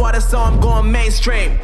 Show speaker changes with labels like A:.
A: water, so I'm going mainstream.